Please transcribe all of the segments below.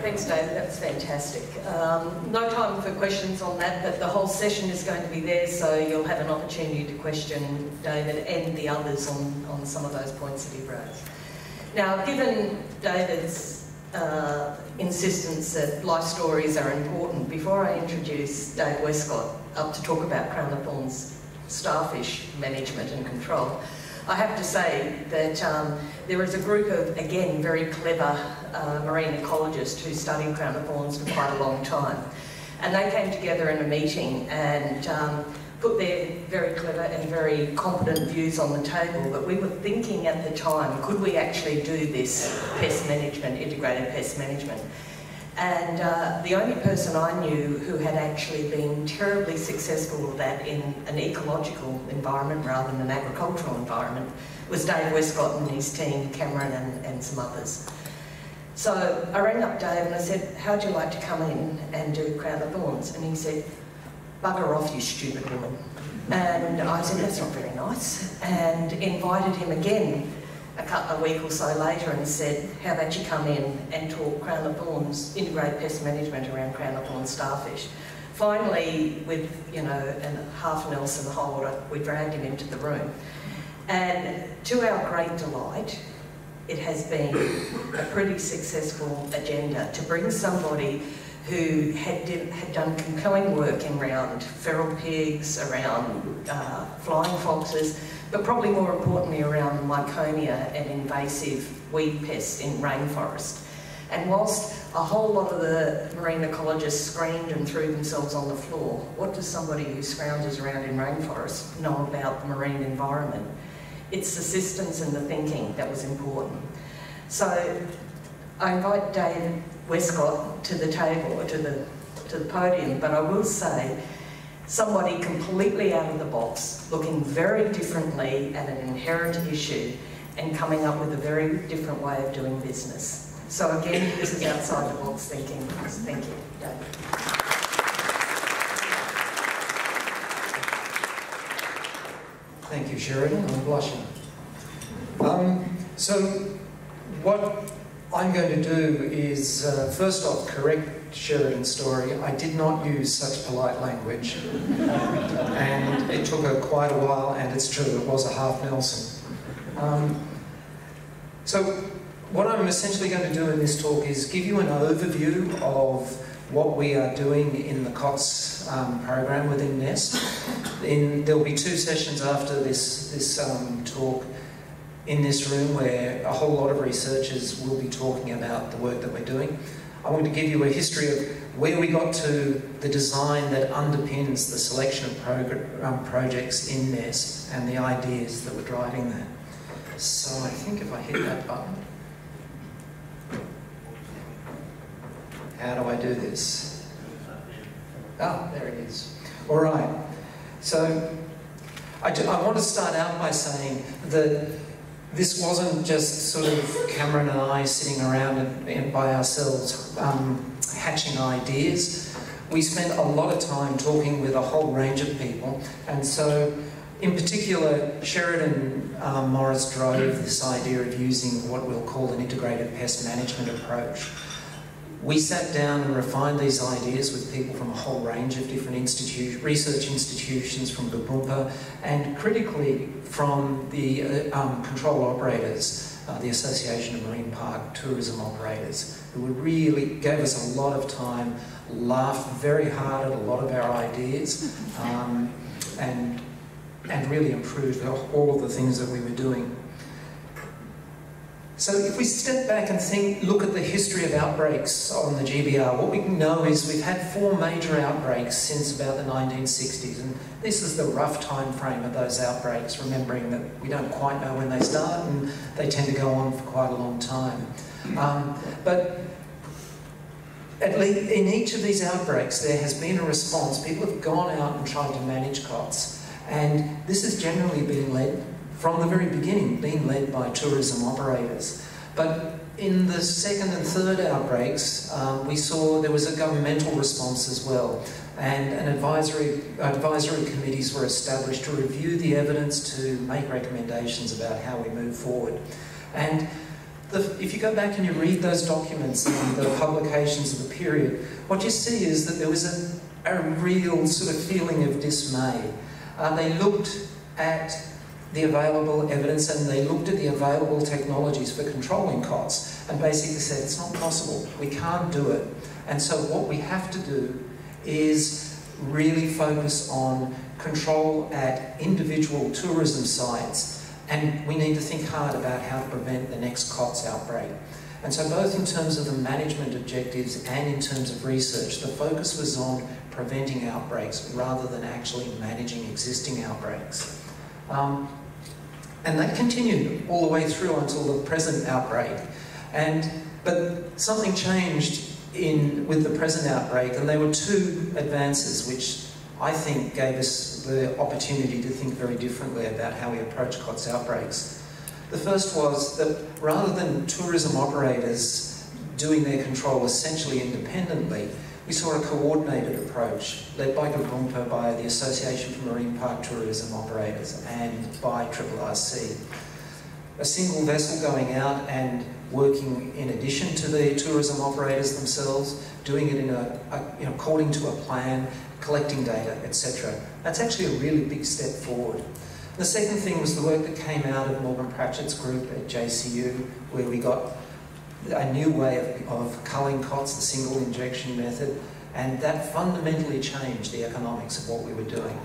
Thanks, David. That was fantastic. Um, no time for questions on that, but the whole session is going to be there, so you'll have an opportunity to question David and the others on, on some of those points that he raised. Now, given David's uh, insistence that life stories are important, before I introduce Dave Westcott up to talk about Crown of Thorns starfish management and control, I have to say that um, there is a group of, again, very clever uh, marine ecologists who study crown of thorns for quite a long time. And they came together in a meeting and um, put their very clever and very competent views on the table, but we were thinking at the time, could we actually do this pest management, integrated pest management? And uh, the only person I knew who had actually been terribly successful with that in an ecological environment rather than an agricultural environment was Dave Westcott and his team, Cameron and, and some others. So I rang up Dave and I said, how'd you like to come in and do Crown of Thorns? And he said, bugger off, you stupid woman. And I said, that's not very nice. And invited him again a, couple, week or so later and said, how about you come in and talk Crown of Thorns, integrate pest management around Crown of Thorns starfish. Finally, with, you know, and half Nelson Holder, we dragged him into the room. And to our great delight, it has been a pretty successful agenda to bring somebody who had, did, had done compelling work around feral pigs, around uh, flying foxes, but probably more importantly around Miconia and invasive weed pests in rainforest. And whilst a whole lot of the marine ecologists screamed and threw themselves on the floor, what does somebody who scrounges around in rainforest know about the marine environment? It's the systems and the thinking that was important. So I invite Dave Westcott to the table, to the, to the podium, but I will say somebody completely out of the box, looking very differently at an inherent issue and coming up with a very different way of doing business. So again, this is outside the box thinking. Thank you. Thank you, Sheridan. I'm blushing. Um, so, what I'm going to do is, uh, first off, correct Sheridan's story, I did not use such polite language. and it took her quite a while, and it's true, it was a half Nelson. Um, so what I'm essentially going to do in this talk is give you an overview of what we are doing in the COTS um, program within NESP. In, there'll be two sessions after this, this um, talk in this room where a whole lot of researchers will be talking about the work that we're doing. I want to give you a history of where we got to the design that underpins the selection of um, projects in this and the ideas that were driving that. So I think if I hit that button, how do I do this? Ah, there it is. All right. So I, do, I want to start out by saying that this wasn't just sort of Cameron and I sitting around and, and by ourselves um, hatching ideas. We spent a lot of time talking with a whole range of people, and so in particular, Sheridan um, Morris drove this idea of using what we'll call an integrated pest management approach. We sat down and refined these ideas with people from a whole range of different institu research institutions, from GBRMPA, and critically from the uh, um, control operators, uh, the Association of Marine Park Tourism Operators, who really gave us a lot of time, laughed very hard at a lot of our ideas, um, and, and really improved all of the things that we were doing. So if we step back and think, look at the history of outbreaks on the GBR, what we can know is we've had four major outbreaks since about the 1960s, and this is the rough time frame of those outbreaks, remembering that we don't quite know when they start and they tend to go on for quite a long time. Um, but at least in each of these outbreaks, there has been a response. People have gone out and tried to manage COTS, and this has generally been led from the very beginning being led by tourism operators. But in the second and third outbreaks, um, we saw there was a governmental response as well, and an advisory, advisory committees were established to review the evidence to make recommendations about how we move forward. And the, if you go back and you read those documents and the publications of the period, what you see is that there was a, a real sort of feeling of dismay. Uh, they looked at the available evidence and they looked at the available technologies for controlling COTS and basically said it's not possible, we can't do it. And so what we have to do is really focus on control at individual tourism sites and we need to think hard about how to prevent the next COTS outbreak. And so both in terms of the management objectives and in terms of research, the focus was on preventing outbreaks rather than actually managing existing outbreaks. Um, and that continued all the way through until the present outbreak. And, but something changed in, with the present outbreak, and there were two advances which I think gave us the opportunity to think very differently about how we approach COTS outbreaks. The first was that rather than tourism operators doing their control essentially independently, we saw a coordinated approach led by GBRMPA, by the Association for Marine Park Tourism Operators and by RRRC. A single vessel going out and working in addition to the tourism operators themselves, doing it in a, a you know, according to a plan collecting data, etc. That's actually a really big step forward. The second thing was the work that came out of Morgan Pratchett's group at JCU, where we got a new way of, of culling COTS, the single injection method, and that fundamentally changed the economics of what we were doing.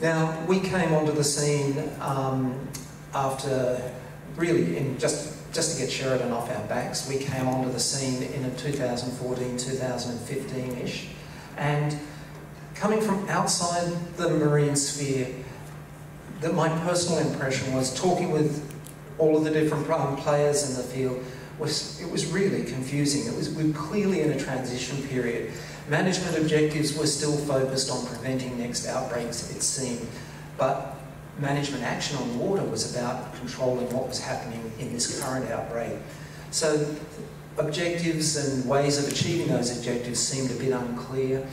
Now, we came onto the scene um, after really in just just to get Sheridan off our backs, we came onto the scene in 2014, 2015-ish. And coming from outside the marine sphere, that my personal impression was talking with all of the different players in the field was it was really confusing. It was we were clearly in a transition period. Management objectives were still focused on preventing next outbreaks, it seemed, but management action on water was about controlling what was happening in this current outbreak. So objectives and ways of achieving those objectives seemed a bit unclear.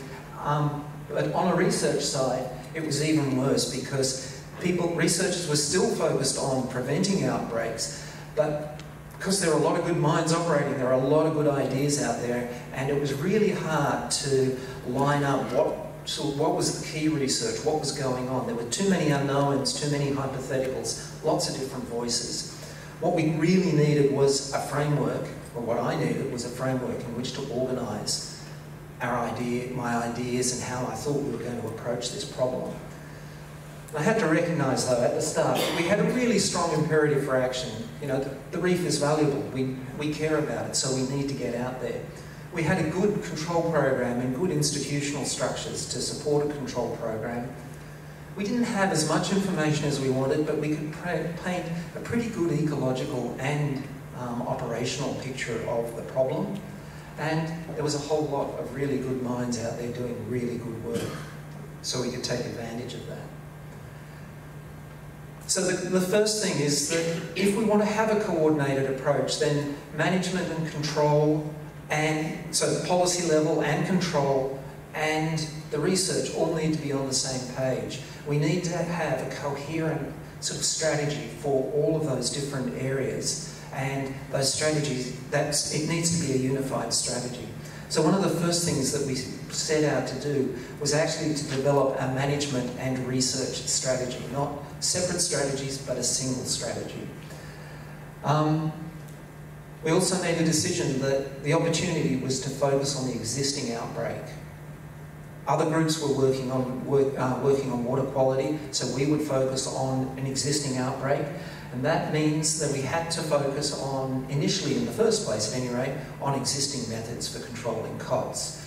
Um, but on a research side, it was even worse because people, researchers were still focused on preventing outbreaks, but because there are a lot of good minds operating, there are a lot of good ideas out there, and it was really hard to line up what so what was the key research? What was going on? There were too many unknowns, too many hypotheticals, lots of different voices. What we really needed was a framework, or what I needed was a framework in which to organise our idea, my ideas and how I thought we were going to approach this problem. I had to recognise though at the start we had a really strong imperative for action. You know, the, the reef is valuable, we, we care about it, so we need to get out there. We had a good control program and good institutional structures to support a control program. We didn't have as much information as we wanted, but we could paint a pretty good ecological and um, operational picture of the problem. And there was a whole lot of really good minds out there doing really good work, so we could take advantage of that. So the, the first thing is that if we want to have a coordinated approach, then management and control and so the policy level and control and the research all need to be on the same page. We need to have a coherent sort of strategy for all of those different areas and those strategies, that's, it needs to be a unified strategy. So one of the first things that we set out to do was actually to develop a management and research strategy, not separate strategies, but a single strategy. Um, we also made a decision that the opportunity was to focus on the existing outbreak. Other groups were working on, work, uh, working on water quality, so we would focus on an existing outbreak. And that means that we had to focus on, initially in the first place at any rate, on existing methods for controlling COTS.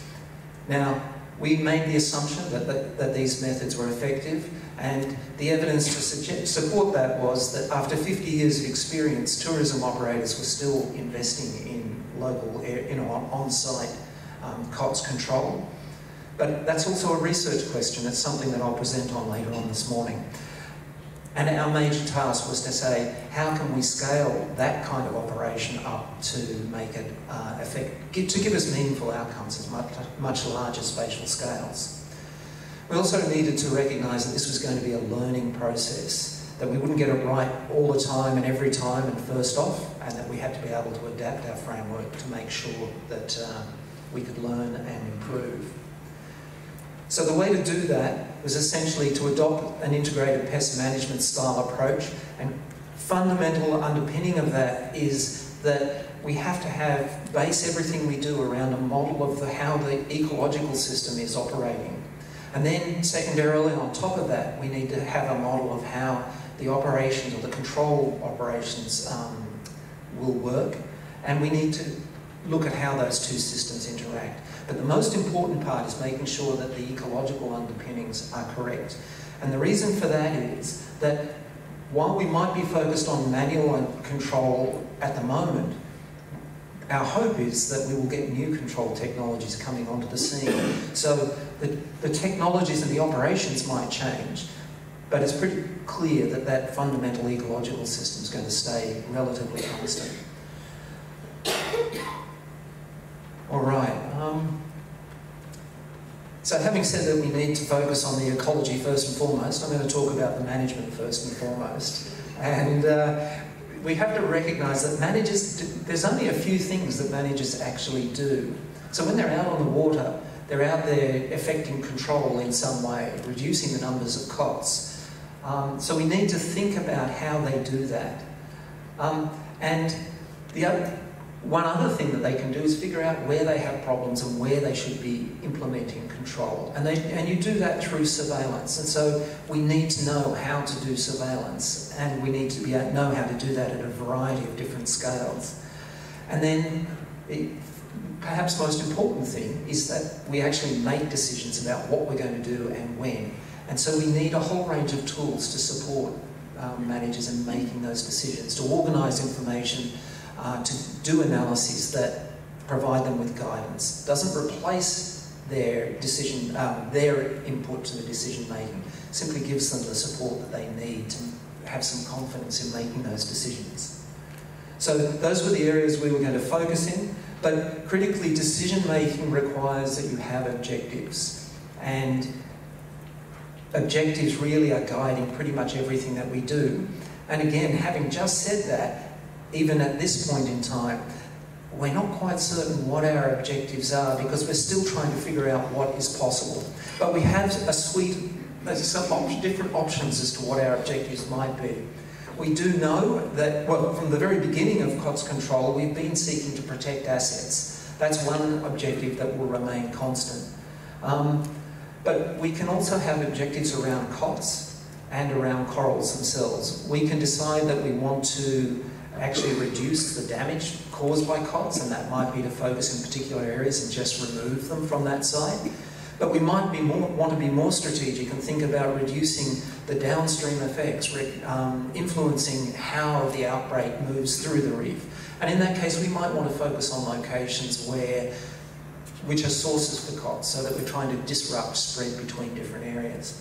Now, we made the assumption that, that, that these methods were effective, and the evidence to suggest, support that was that after 50 years of experience, tourism operators were still investing in local, you know, on-site um, COTS control. But that's also a research question. It's something that I'll present on later on this morning. And our major task was to say, how can we scale that kind of operation up to make it uh, effect, to give us meaningful outcomes at much, much larger spatial scales. We also needed to recognise that this was going to be a learning process, that we wouldn't get it right all the time and every time and first off, and that we had to be able to adapt our framework to make sure that uh, we could learn and improve. So the way to do that was essentially to adopt an integrated pest management style approach and fundamental underpinning of that is that we have to have base everything we do around a model of the, how the ecological system is operating. And then secondarily on top of that, we need to have a model of how the operations or the control operations um, will work. And we need to look at how those two systems interact. But the most important part is making sure that the ecological underpinnings are correct. And the reason for that is that while we might be focused on manual control at the moment, our hope is that we will get new control technologies coming onto the scene. So the, the technologies and the operations might change, but it's pretty clear that that fundamental ecological system is going to stay relatively constant. All right. Um, so having said that we need to focus on the ecology first and foremost, I'm going to talk about the management first and foremost. And uh, we have to recognise that managers, there's only a few things that managers actually do. So when they're out on the water, they're out there affecting control in some way, reducing the numbers of cots. Um, so we need to think about how they do that. Um, and the other, one other thing that they can do is figure out where they have problems and where they should be implementing control. And, they, and you do that through surveillance. And so we need to know how to do surveillance and we need to be, able, know how to do that at a variety of different scales. And then it, perhaps most important thing is that we actually make decisions about what we're going to do and when. And so we need a whole range of tools to support um, managers in making those decisions, to organise information, uh, to do analyses that provide them with guidance. Doesn't replace their decision, um, their input to the decision making. Simply gives them the support that they need to have some confidence in making those decisions. So those were the areas we were going to focus in. But critically, decision making requires that you have objectives. And objectives really are guiding pretty much everything that we do. And again, having just said that, even at this point in time, we're not quite certain what our objectives are because we're still trying to figure out what is possible. But we have a suite, there's some op different options as to what our objectives might be. We do know that, well, from the very beginning of COTS control, we've been seeking to protect assets. That's one objective that will remain constant. Um, but we can also have objectives around COTS and around corals themselves. We can decide that we want to actually reduce the damage caused by COTS, and that might be to focus in particular areas and just remove them from that site. But we might be more, want to be more strategic and think about reducing the downstream effects, um, influencing how the outbreak moves through the reef. And in that case, we might want to focus on locations where, which are sources for COTS, so that we're trying to disrupt spread between different areas.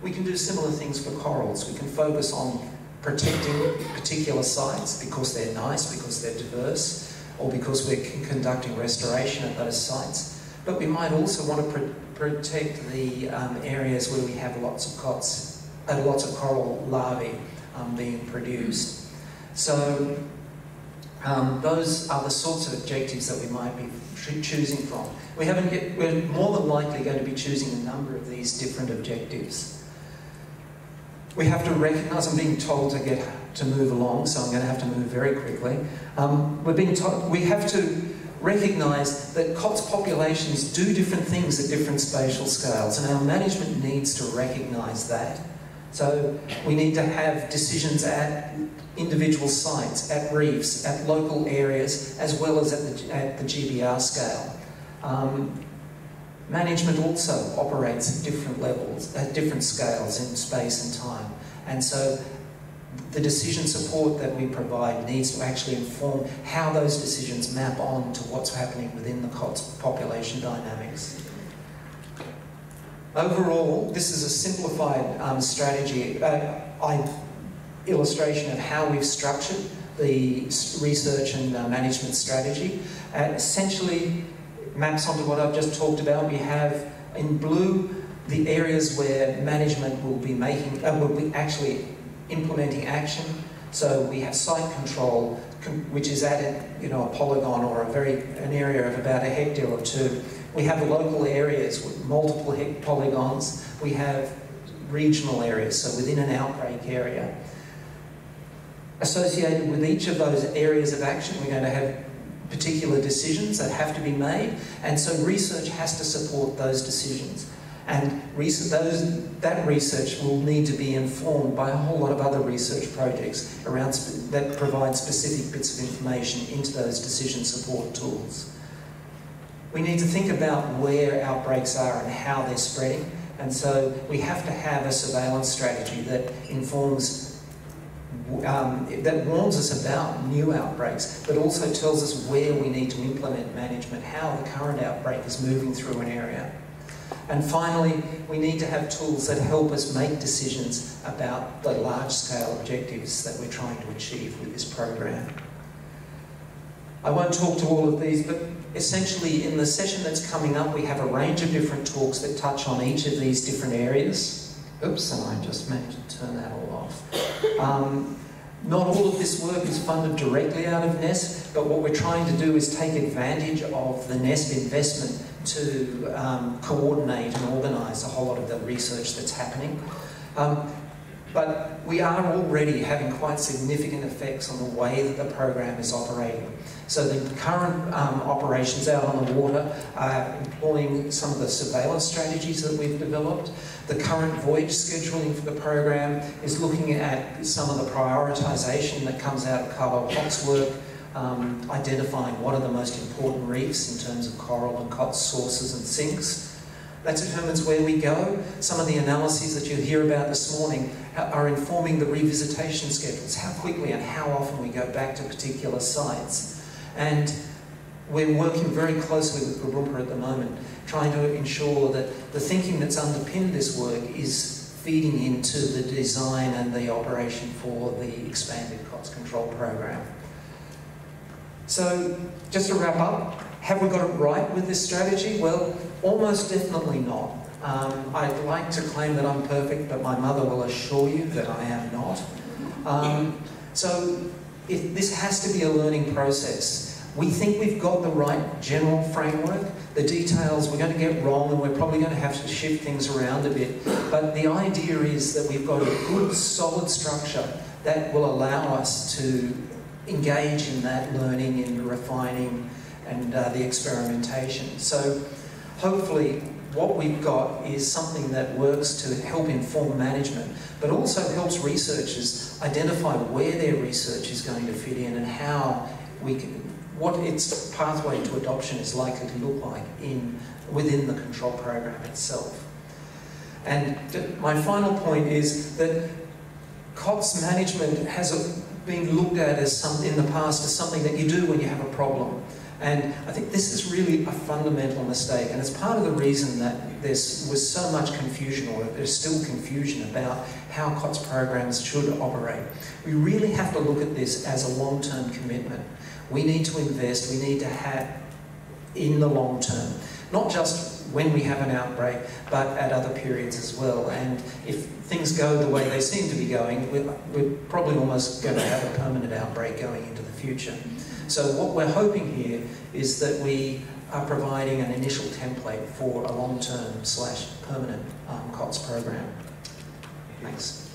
We can do similar things for corals. We can focus on protecting particular sites because they're nice, because they're diverse, or because we're conducting restoration at those sites. But we might also want to pr protect the um, areas where we have lots of cots, uh, lots of coral larvae um, being produced. So um, those are the sorts of objectives that we might be choosing from. We haven't yet, we're more than likely going to be choosing a number of these different objectives we have to recognise, I'm being told to get to move along, so I'm going to have to move very quickly. Um, we're being told, we have to recognise that COTS populations do different things at different spatial scales, and our management needs to recognise that. So we need to have decisions at individual sites, at reefs, at local areas, as well as at the, at the GBR scale. Um, Management also operates at different levels, at different scales in space and time. And so the decision support that we provide needs to actually inform how those decisions map on to what's happening within the population dynamics. Overall, this is a simplified um, strategy, uh, I, illustration of how we've structured the research and uh, management strategy. Uh, essentially, maps onto what I've just talked about. We have in blue the areas where management will be making, uh, will be actually implementing action. So we have site control, which is at a, you know a polygon or a very an area of about a hectare or two. We have local areas with multiple polygons. We have regional areas, so within an outbreak area. Associated with each of those areas of action, we're going to have particular decisions that have to be made, and so research has to support those decisions. And those, that research will need to be informed by a whole lot of other research projects around that provide specific bits of information into those decision support tools. We need to think about where outbreaks are and how they're spreading, and so we have to have a surveillance strategy that informs um, that warns us about new outbreaks, but also tells us where we need to implement management, how the current outbreak is moving through an area. And finally, we need to have tools that help us make decisions about the large-scale objectives that we're trying to achieve with this program. I won't talk to all of these, but essentially in the session that's coming up, we have a range of different talks that touch on each of these different areas. Oops, and I just managed to turn that all off. Um, not all of this work is funded directly out of NESP, but what we're trying to do is take advantage of the NESP investment to um, coordinate and organise a whole lot of the research that's happening. Um, but we are already having quite significant effects on the way that the program is operating. So the current um, operations out on the water are employing some of the surveillance strategies that we've developed. The current voyage scheduling for the program is looking at some of the prioritisation that comes out of Karlo Hock's work, um, identifying what are the most important reefs in terms of coral and COTS sources and sinks. That determines where we go. Some of the analyses that you'll hear about this morning are informing the revisitation schedules, how quickly and how often we go back to particular sites. And we're working very closely with GBRMPA at the moment, trying to ensure that the thinking that's underpinned this work is feeding into the design and the operation for the expanded COTS control program. So, just to wrap up, have we got it right with this strategy? Well, almost definitely not. Um, I'd like to claim that I'm perfect, but my mother will assure you that I am not. Um, so, this has to be a learning process. We think we've got the right general framework. The details we're going to get wrong and we're probably going to have to shift things around a bit. But the idea is that we've got a good, solid structure that will allow us to engage in that learning and refining and uh, the experimentation. So hopefully what we've got is something that works to help inform management, but also helps researchers identify where their research is going to fit in and how we can, what its pathway to adoption is likely to look like in, within the control program itself. And my final point is that COTS management has been looked at as some, in the past as something that you do when you have a problem. And I think this is really a fundamental mistake, and it's part of the reason that there was so much confusion, or there's still confusion about how COTS programs should operate. We really have to look at this as a long-term commitment. We need to invest, we need to have in the long term, not just when we have an outbreak, but at other periods as well. And if things go the way they seem to be going, we're, we're probably almost going to have a permanent outbreak going into the future. So what we're hoping here is that we are providing an initial template for a long-term slash permanent um, COTS program. Thanks.